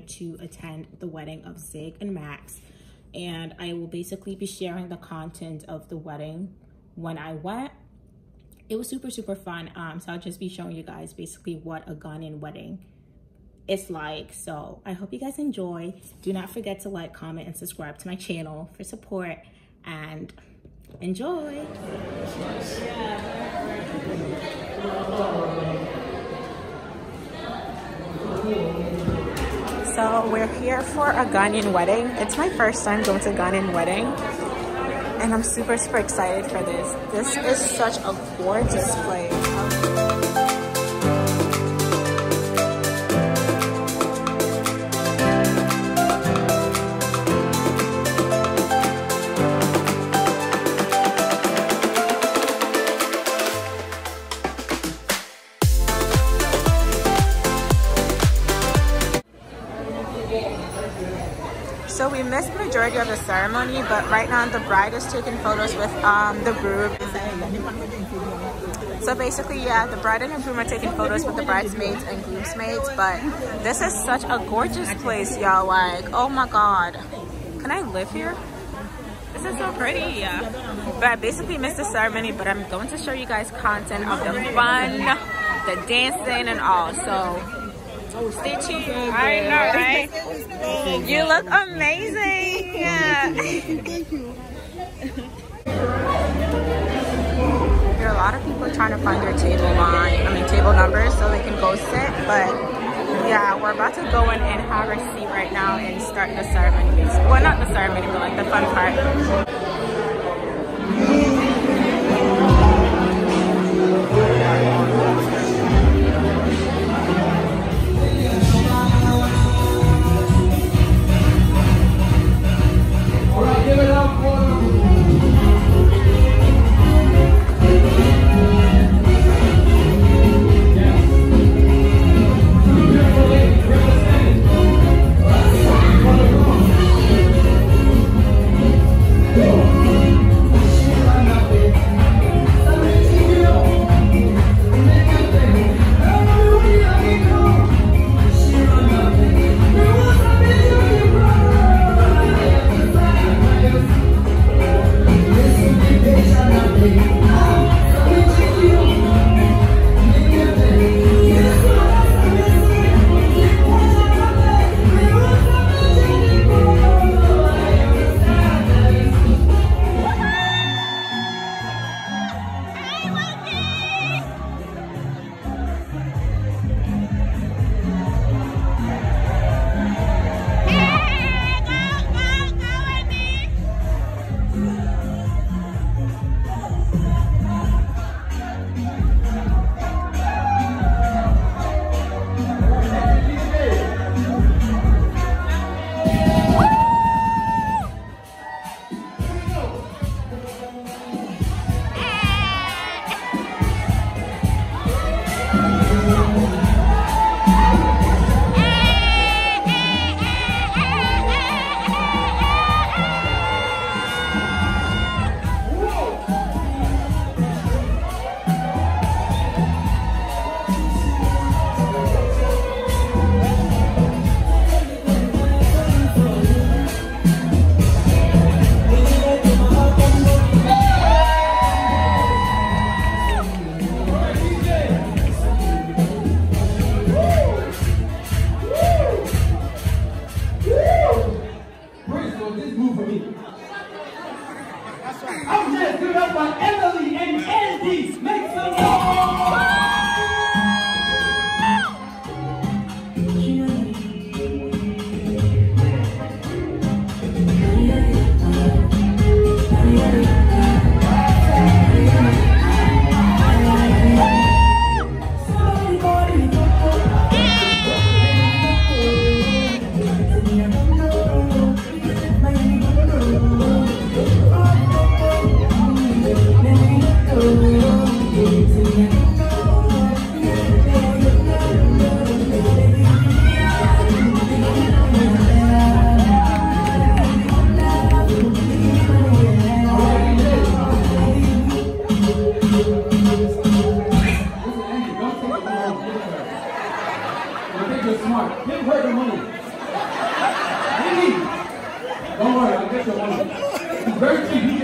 to attend the wedding of Sigi and Max and I will basically be sharing the content of the wedding when I went. It was super, super fun. Um, so I'll just be showing you guys basically what a Ghanaian wedding is like. So I hope you guys enjoy. Do not forget to like, comment, and subscribe to my channel for support and enjoy. So we're here for a Ghanaian wedding. It's my first time going to a Ghanaian wedding. And I'm super, super excited for this. This is such a gorgeous place. Ceremony, but right now the bride is taking photos with um, the groom. So basically, yeah, the bride and the groom are taking photos with the bridesmaids and groomsmaids, but this is such a gorgeous place, y'all. Like, oh my God. Can I live here? This is so pretty, yeah. But I basically missed the ceremony, but I'm going to show you guys content of the fun, the dancing and all. So Stay tuned. I know, right? You look amazing. There are a lot of people trying to find their table line, I mean table numbers so they can go sit, but yeah, we're about to go in and have our seat right now and start the ceremony. Well, not the ceremony, but like the fun part. smart. Give her the money. Maybe. Don't worry, I'll get your money. It's very cheap.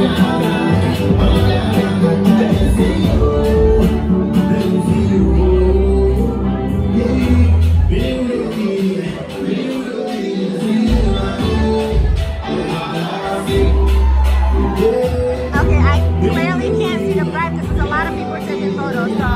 Okay, I clearly can't see the back because a lot of people are taking photos. So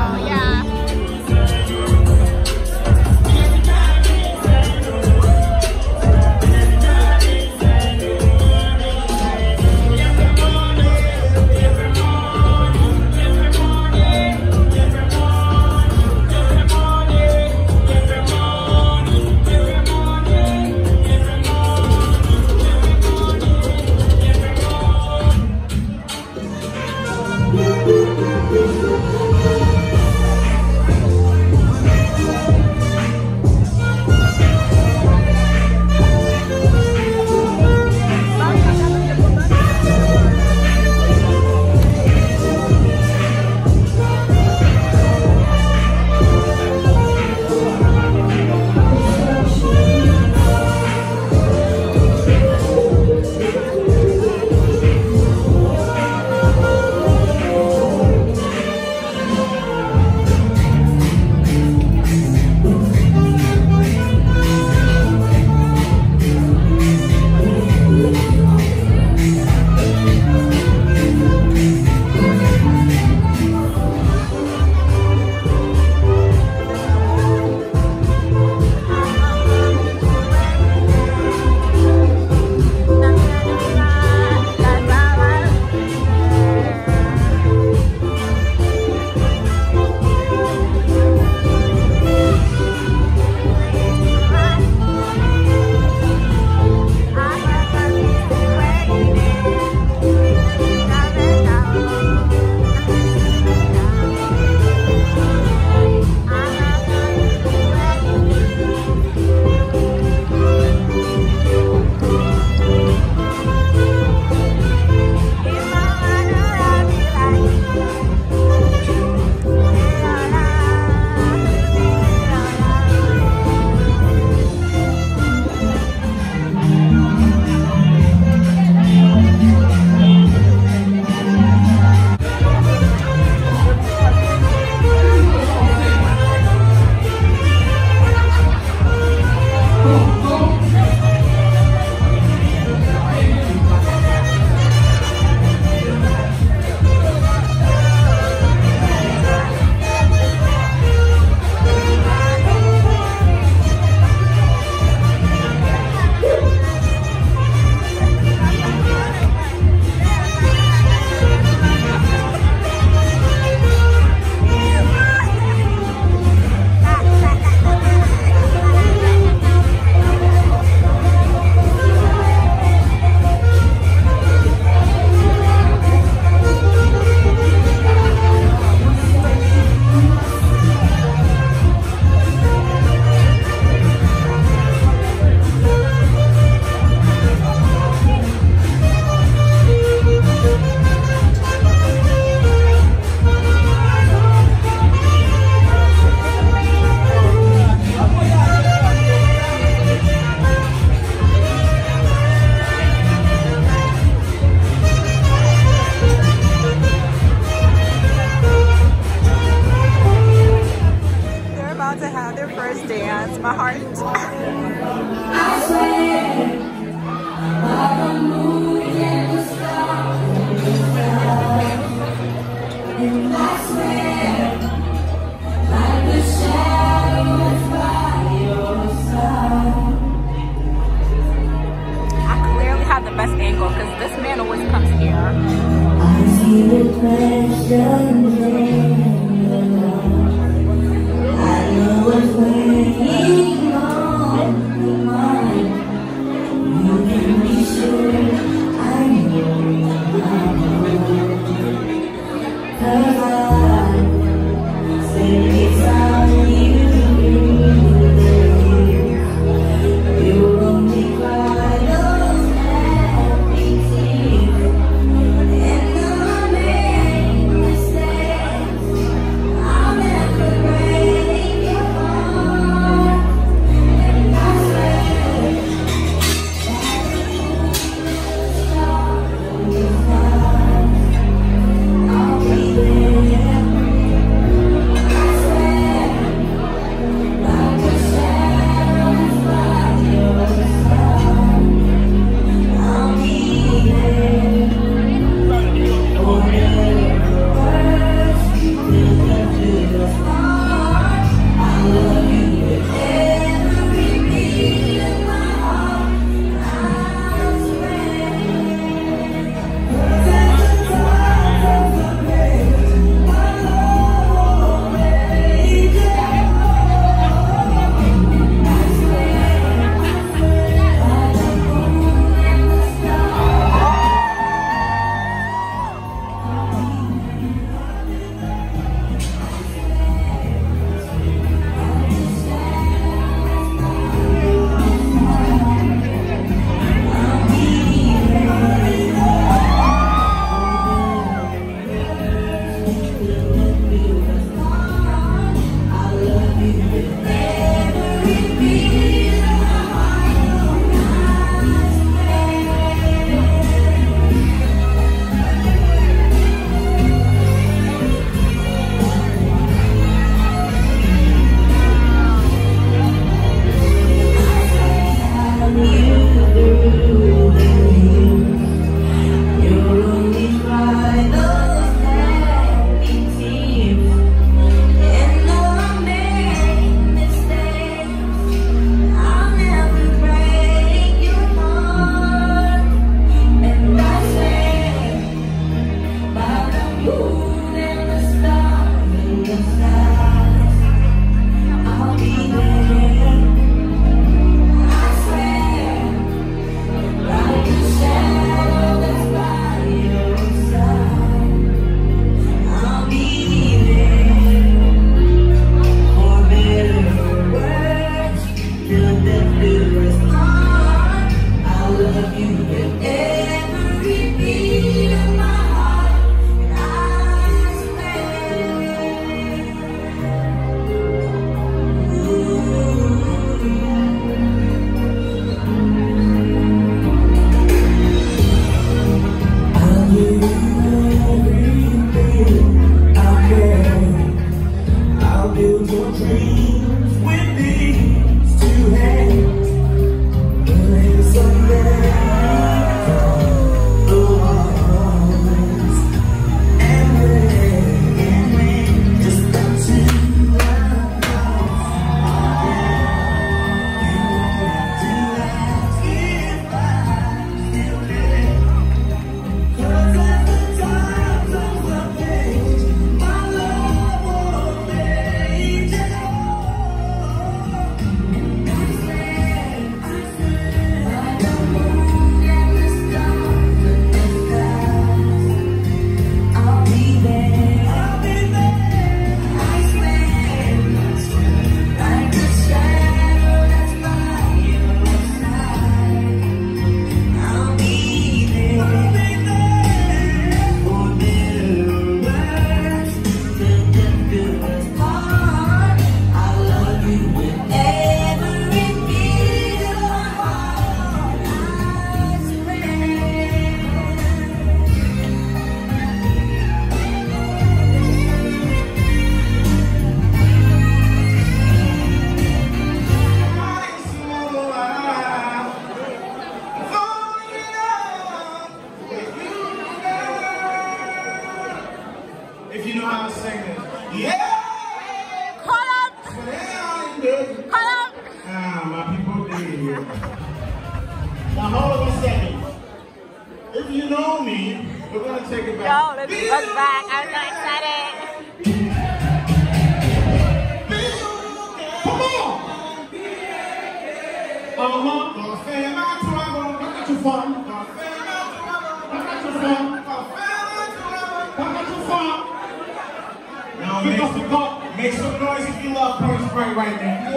you love Prince Frank right now.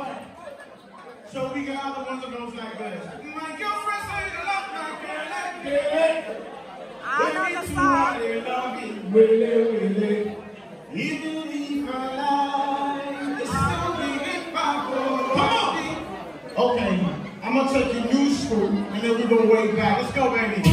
Okay. So we got other ones that goes like this. My girlfriend say you love my girl like this. I don't know the song. Even if I lie, it's still big Come on! Okay, I'm gonna take you new school and then we're gonna way back. Let's go, baby.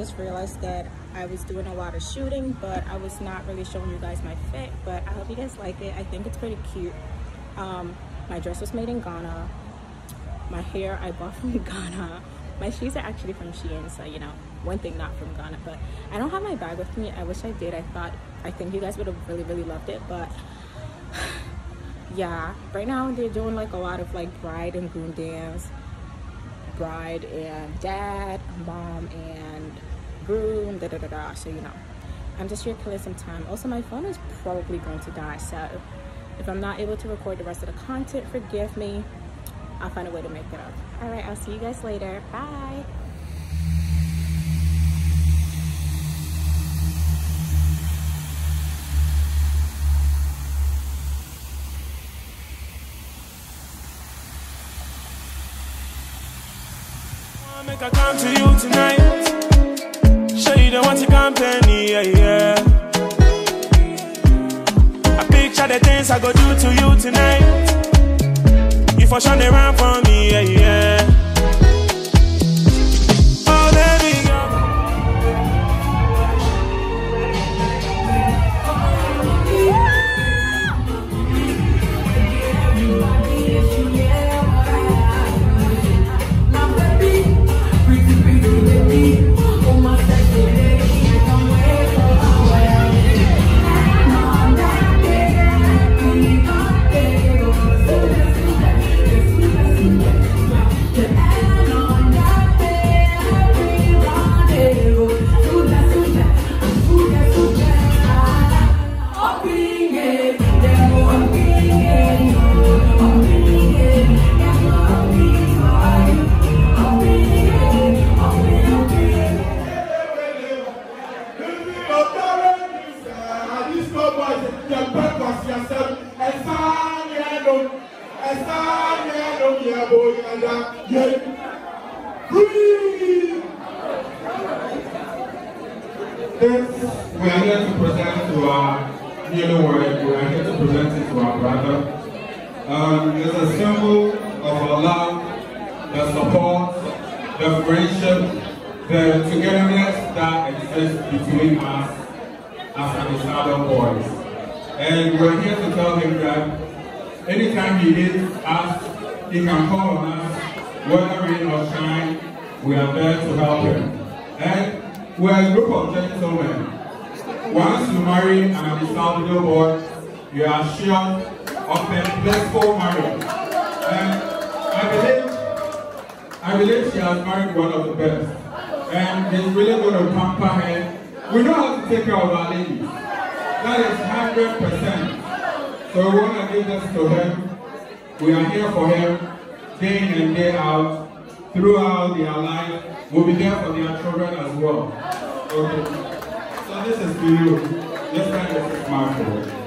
Just realized that I was doing a lot of shooting, but I was not really showing you guys my fit, but I hope you guys like it. I think it's pretty cute. Um, my dress was made in Ghana. My hair I bought from Ghana. My shoes are actually from Shein, so you know, one thing not from Ghana, but I don't have my bag with me. I wish I did. I thought, I think you guys would have really, really loved it, but yeah, right now they're doing like a lot of like bride and groom dance bride and dad, mom and groom, da da da da. So you know, I'm just here killing some time. Also, my phone is probably going to die, so if I'm not able to record the rest of the content, forgive me. I'll find a way to make it up. All right, I'll see you guys later. Bye. I come to you tonight. Show you the want to company, yeah, yeah. I picture the things I go do to you tonight. You for sure they run for me, yeah, yeah. This we are here to present to our newlywed. We are here to present it to our brother. Um, it's a symbol of our love, the support, the friendship, the togetherness that exists between us as an Isado boys. And we're here to tell him that anytime he needs us, he can call on us, whether rain or shine, we are there to help him. And we're a group of gentlemen. Once you marry an Isado boy, you are sure of a blissful marriage. And I believe, I believe she has married one of the best. And he's really going to pamper her. We know how to take care of our ladies. That is 100%. So we want to give this to him. We are here for him day in and day out. Throughout their life, we'll be there for their children as well. Okay. So this is to you. This time is my fault.